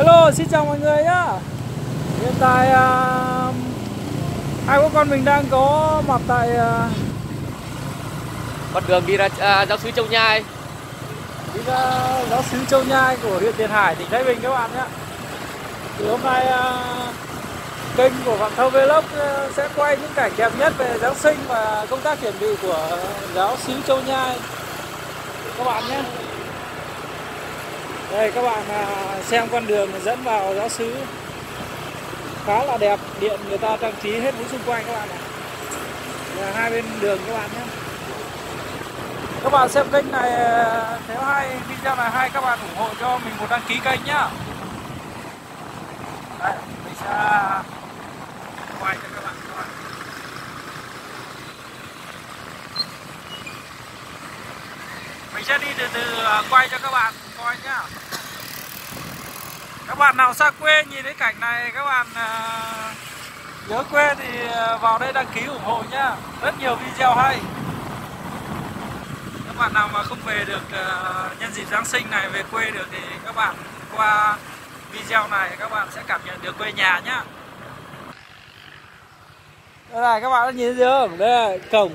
Hello, xin chào mọi người nhá Hiện tại uh, hai bố con mình đang có mặt tại uh, con đường đi ra à, giáo sứ Châu Nhai đi ra giáo sứ Châu Nhai của huyện Tiền Hải, tỉnh Thái Bình các bạn nhé. Thì hôm nay uh, kênh của Phạm Thâu Vlog uh, sẽ quay những cảnh đẹp nhất về Giáng sinh và công tác chuẩn bị của giáo sứ Châu Nhai các bạn nhé. Đây các bạn à, xem con đường dẫn vào giáo sứ khá là đẹp, điện người ta trang trí hết bốn xung quanh các bạn này. Và hai bên đường các bạn nhé. Các bạn xem kênh này à, nếu hay video này hay các bạn ủng hộ cho mình một đăng ký kênh nhá. Đây, mình sẽ quay cho các bạn coi mình sẽ đi từ từ à, quay cho các bạn coi nhá các bạn nào xa quê nhìn thấy cảnh này các bạn uh, nhớ quê thì à, vào đây đăng ký ủng hộ nhá. Rất nhiều video hay. Các bạn nào mà không về được uh, nhân dịp Giáng sinh này về quê được thì các bạn qua video này các bạn sẽ cảm nhận được quê nhà nhá. Đây này các bạn đã nhìn thấy không đây là cổng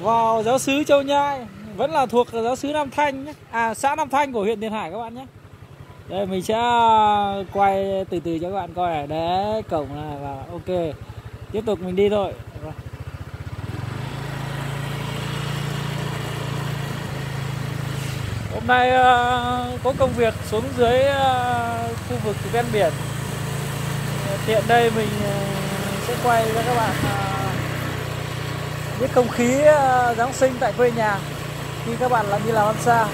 vào giáo sứ Châu Nhai. Vẫn là thuộc giáo sứ Nam Thanh nhé à xã Nam Thanh của huyện Tiền Hải các bạn nhé đây, mình sẽ ờ, quay từ từ cho các bạn coi này. Đấy, cổng này và ok. Tiếp tục mình đi thôi. Hôm nay ờ, có công việc xuống dưới ờ, khu vực ven biển. Tiện đây mình sẽ quay cho các bạn biết không khí Giáng sinh tại quê nhà. Khi các bạn là đi làm ăn xa.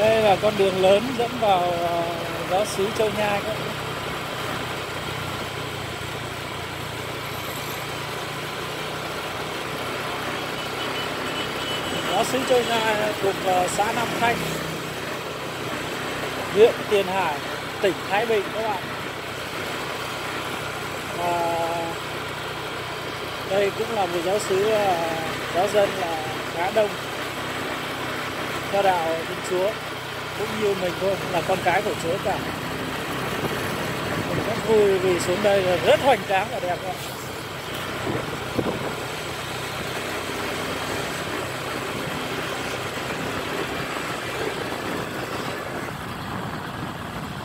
Đây là con đường lớn dẫn vào à, giáo sứ Châu Nhai các bạn. giáo sứ Châu Nhai thuộc à, xã Nam Thanh, huyện Tiền Hải, tỉnh Thái Bình các bạn. Và đây cũng là một giáo sứ à, giáo dân là khá đông. Theo đạo Thiên Chúa cũng như mình thôi là con cái của Chúa cả. Mình rất vui vì xuống đây là rất hoành tráng và đẹp ạ.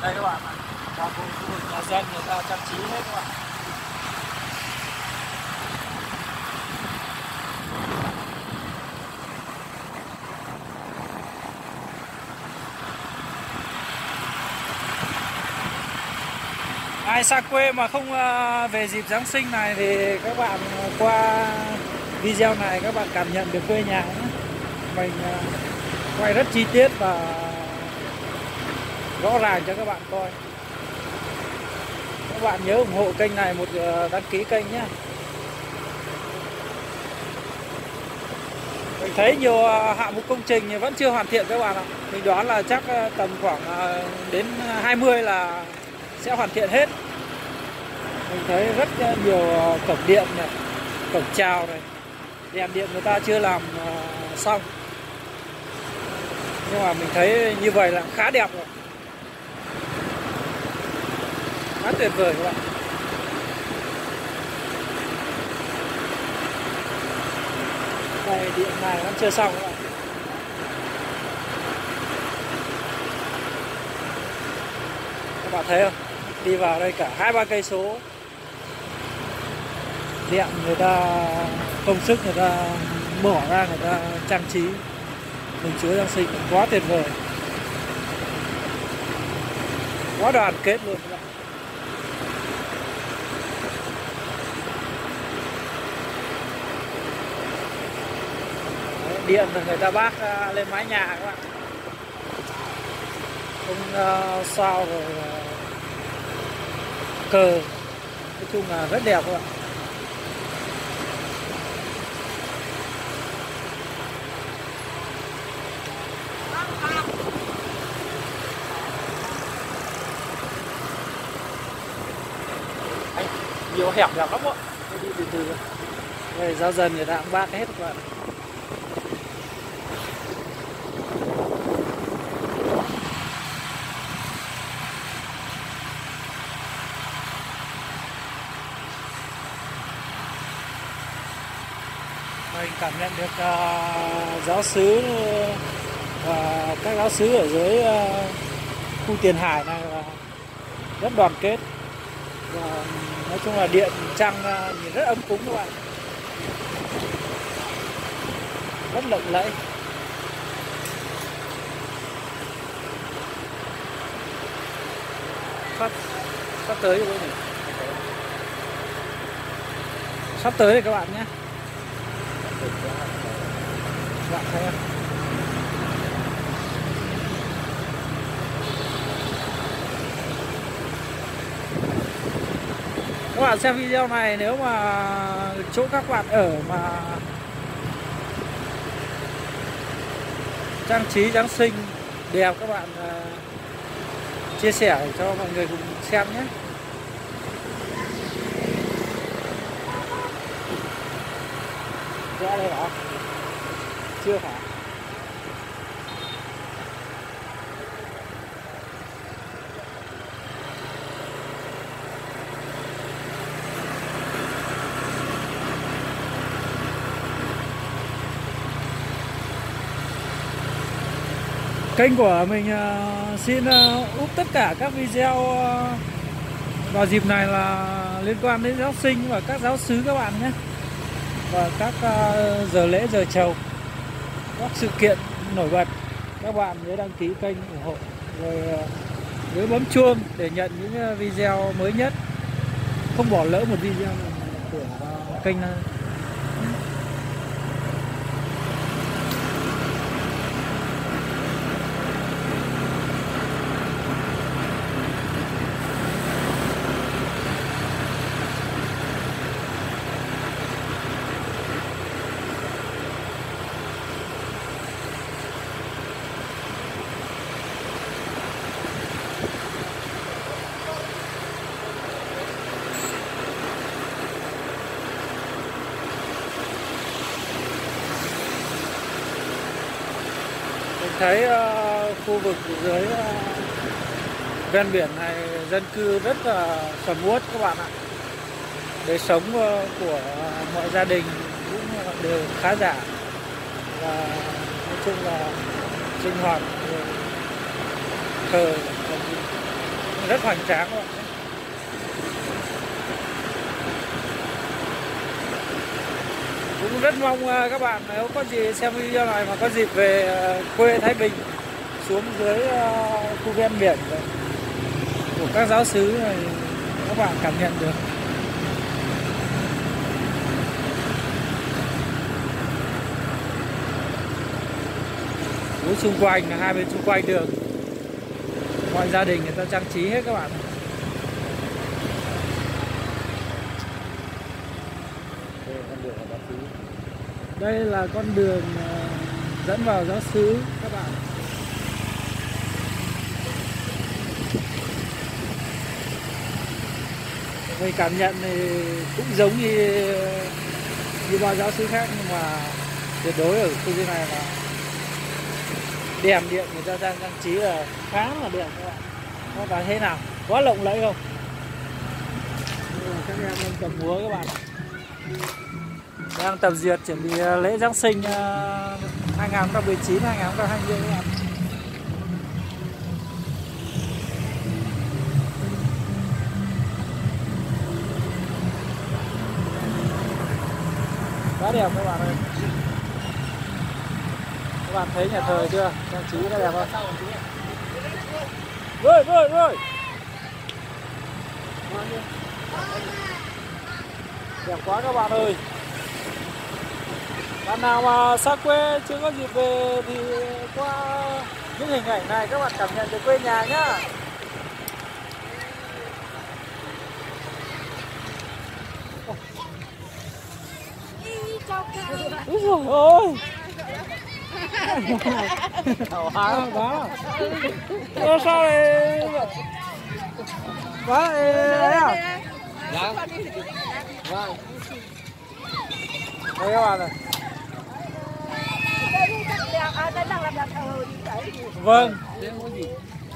Đây các bạn ạ, bộ khu vực nhà dân người ta trang trí hết các bạn ai xa quê mà không ờ, về dịp Giáng sinh này thì các bạn qua video này các bạn cảm nhận được quê nhà mình ờ, quay rất chi tiết và rõ ràng cho các bạn coi. Các bạn nhớ ủng hộ kênh này một ờ, đăng ký kênh nhé. Mình thấy nhiều hạng mục công trình vẫn chưa hoàn thiện các bạn ạ. Mình đoán là chắc tầm khoảng đến 20 là sẽ hoàn thiện hết thấy rất ờ, nhiều ờ, cổng điện này, cổng chào này. Đèn điện người ta chưa làm ờ, xong. Nhưng mà mình thấy như vậy là khá đẹp rồi. Khá tuyệt vời các bạn. Đây, điện này vẫn chưa xong các bạn. Các bạn thấy không? Đi vào đây cả hai ba cây số điện người ta công sức người ta bỏ ra người ta trang trí. Mình chúa giáng sinh quá tuyệt vời. Quá đoàn kết luôn. Các bạn điện là người ta bác à, lên mái nhà các bạn. Không uh, sao rồi uh, cờ. Nói chung là rất đẹp các bạn. Nhiều hẻm hẻm lắm ạ. Đi từ từ đây giao dần người ta cũng bác hết các bạn. Mình cảm nhận được uh, giáo sứ và các giáo sứ ở dưới uh, khu tiền hải này là rất đoàn kết. Và nói chung là điện, trăng à, nhìn rất ấm cúng các bạn. Rất lộng lẫy. Sắp sắp tới rồi nhỉ? Sắp tới rồi các bạn nhé. Bạn thấy không? Bạn xem video này nếu mà chỗ các bạn ở mà trang trí Giáng sinh đẹp các bạn uh, chia sẻ cho mọi người cùng xem nhé Rõ đây hả? Chưa phải Kênh của mình à, xin à, úp tất cả các video à, vào dịp này là liên quan đến giáo sinh và các giáo sứ các bạn nhé và các giờ lễ, giờ chầu, các sự kiện nổi bật, các bạn nhớ đăng ký kênh ủng hộ rồi nhớ bấm chuông để nhận những video mới nhất không bỏ lỡ một video của kênh này. Thấy uh, khu vực dưới uh, ven biển này dân cư rất là sầm uất các bạn ạ. Đời sống uh, của mọi gia đình cũng đều khá giả. Và nói chung là sinh hoạt thờ rất hoành tráng các bạn cũng rất mong à, các bạn nếu có gì xem video này mà có dịp về à, quê Thái Bình, xuống dưới à, khu ven biển của các giáo sứ này, các bạn cảm nhận được. Núi xung quanh, hai bên xung quanh đường. Mọi gia đình người ta trang trí hết các bạn đây là con đường ờ, dẫn vào giáo xứ, các bạn. Về cảm nhận thì cũng giống như ờ, như bao giáo xứ khác, nhưng mà tuyệt đối ở khu vực này là đèn điện người ta đang trang trí là khá là đẹp các bạn. Các bạn thế nào? Quá lộng lẫy không? Các em đang cầm múa các bạn đang tập duyệt chuẩn bị ờ, lễ Giáng sinh 2019 2020 các bạn. Quá đẹp các bạn ơi. Các bạn thấy nhà thờ chưa? Trang trí rất đẹp không? Rồi, rồi, rồi. Đẹp quá các bạn ơi. Bạn nào mà xa quê chưa có dịp về thì qua những hình ảnh này các bạn cảm nhận được quê nhà nhá. Úi dồi ôi Hóa Đó Ơ sao lại Quá đấy à Dạ. Vâng. đây các bạn này vâng.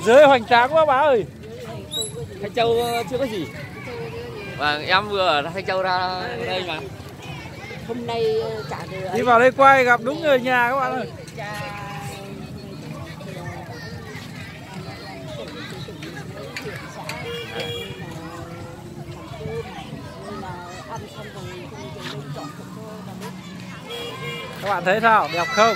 Dưới hoành tráng quá bá ơi. Thanh Châu chưa có gì. Vâng, em vừa ở Thanh Châu ra đây mà. hôm nay ờ, trả được đi vào đây quay gặp đúng người nhà các bạn ơi. Các bạn thấy sao? Đẹp không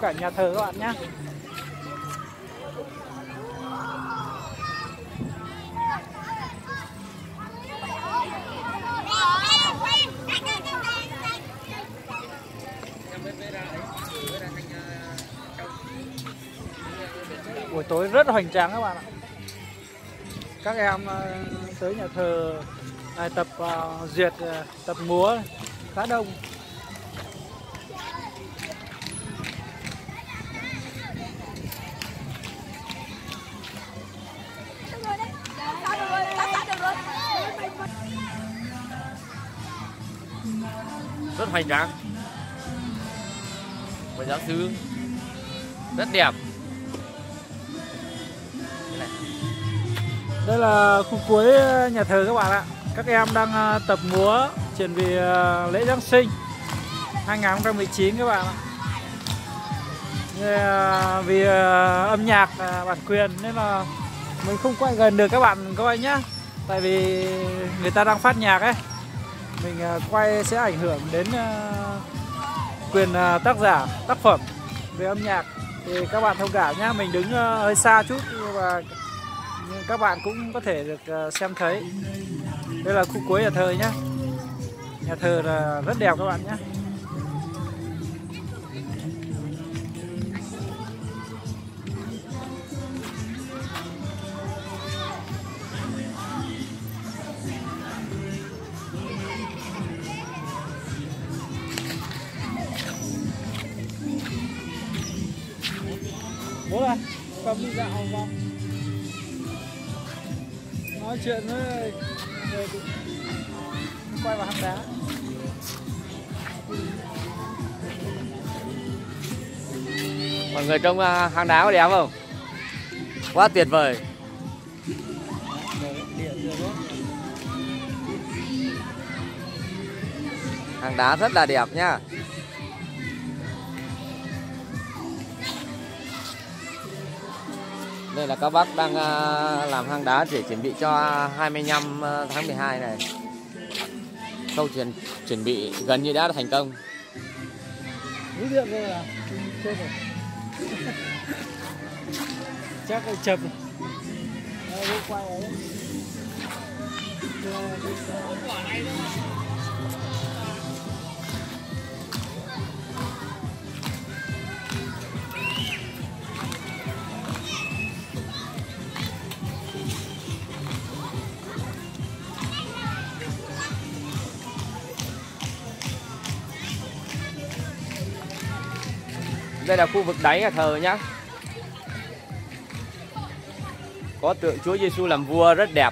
cả nhà thờ các bạn nhé buổi tối rất hoành tráng các bạn ạ. Các em ờ, tới nhà thờ tập ờ, duyệt ờ, tập múa khá đông. Hoành tráng. Và giáo sư rất đẹp. Đây là khu cuối ờ, nhà thờ các bạn ạ. Các em đang ờ, tập múa chuẩn bị ờ, lễ Giáng sinh 2019 các bạn ạ. Vì âm nhạc bản quyền nên là mình không quay gần được các bạn các bạn nhá. Tại vì người ta đang phát nhạc ấy. Mình à, quay sẽ ảnh hưởng đến à, quyền à, tác giả, tác phẩm về âm nhạc. Thì các bạn thông cảm nhé Mình đứng hơi xa chút và các bạn cũng có thể được xem thấy. Đây là khu cuối nhà thờ nhé nhà thờ là rất đẹp các bạn nhé đi dạo vòng nói chuyện với người quay vào hang đá Mọi người trong à, hang đá có đẹp không? Quá tuyệt vời. Hang đá rất là đẹp nhá. Đây là các bác đang à, làm hang đá để chuẩn bị cho 25 à, tháng 12 này. Câu chuyện chuẩn bị gần như đã thành công. Đối tượng đây là chết rồi. Chắc là chập rồi Đây, quay ở Đây là khu vực đáy nhà thờ nhá. Có tượng Chúa Giêsu làm vua rất đẹp.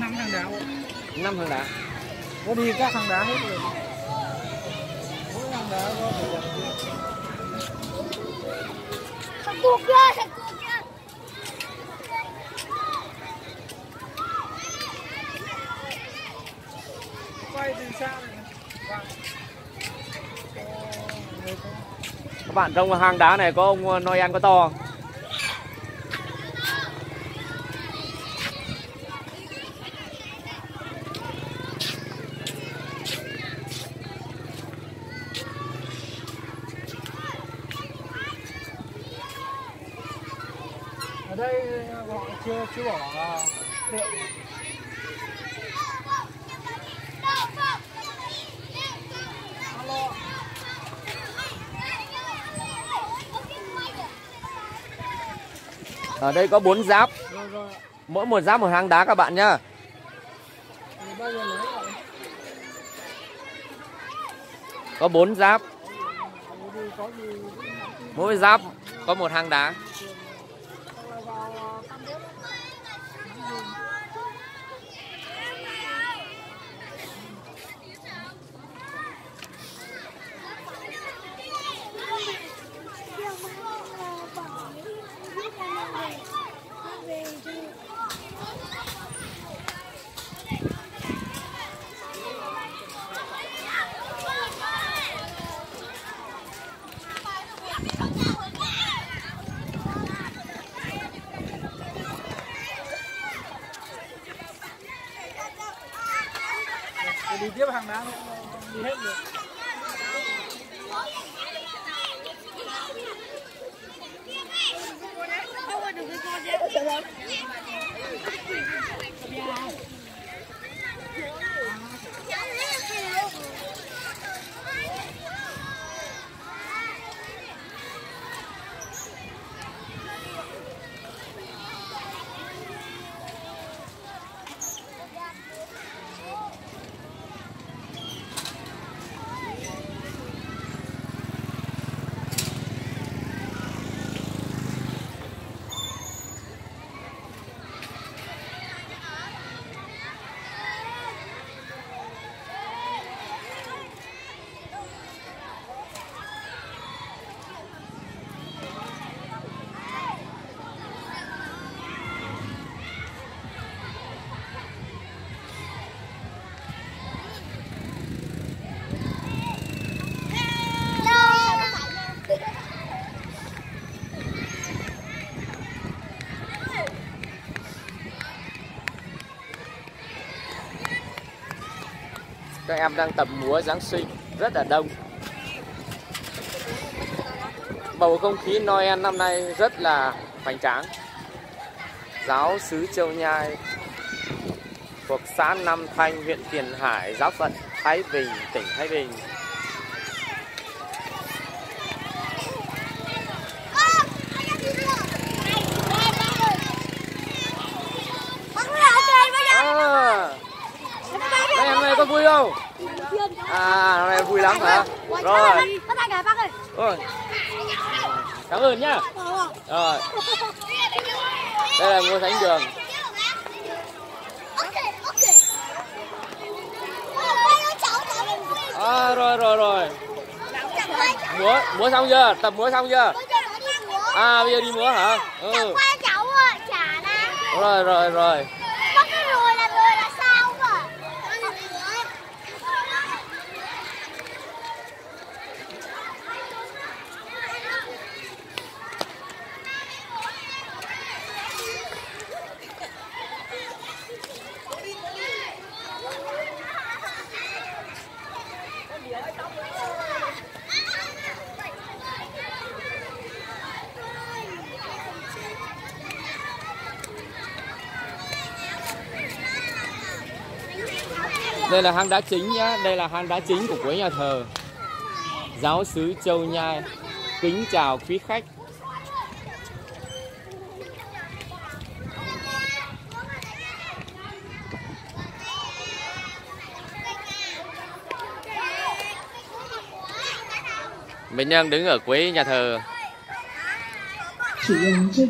năm hang đá. Năm hang đá. có đi các hang đá hết rồi cuộc kia, cuộc kia. quay từ xa này Các bạn trong hang đá này có ông ờ, Noel có to. không? Họ chưa chưa bỏ à, Ở đây có 4 giáp, mỗi một giáp một hang đá các bạn nhá. Có 4 giáp, mỗi giáp có một hang đá. Các em đang tập múa Giáng sinh rất là đông. Bầu không khí Noel năm nay rất là hoành tráng. Giáo sứ Châu Nhai thuộc xã Nam Thanh, huyện Tiền Hải, giáo phận Thái Bình, tỉnh Thái Bình. À, đây hôm nay có vui không? À, hôm nay vui lắm hả? Rồi, ơi. rồi, cảm ơn nhá. Rồi, đây là ngôi thánh đường. À, rồi, rồi, rồi. Múa, múa xong chưa? Tập múa xong chưa? À, bây giờ đi múa hả? Ừ, nè. rồi, rồi, rồi. Dạ. Đây là hang đá chính nhá, đây là hang đá chính của quế nhà thờ. Giáo sứ Châu Nhai. Kính chào quý khách. Mình nhân đứng ở quế nhà thờ. Chỉ là cho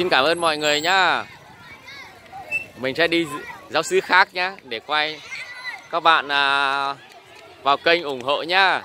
Xin cảm ơn mọi người nhá. Mình sẽ đi giáo sư khác nhá để quay các bạn à, vào kênh ủng hộ nhá